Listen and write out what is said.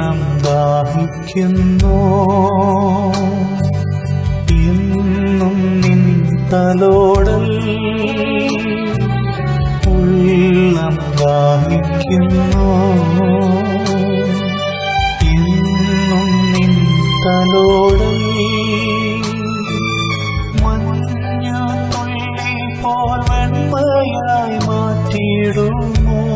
ഉള്ളം ദാഹിക്കുന്നു. എന്നും നിൻ തലോടൽ ഉള്ളം ദാഹിക്കുന്നു. എന്നും നിൻ തലോടൽ മഞ്ഞുതുള്ളി പോൽ വെണ്മയായി മാറ്റിയിടുമോ മാറ്റിയിടുമോ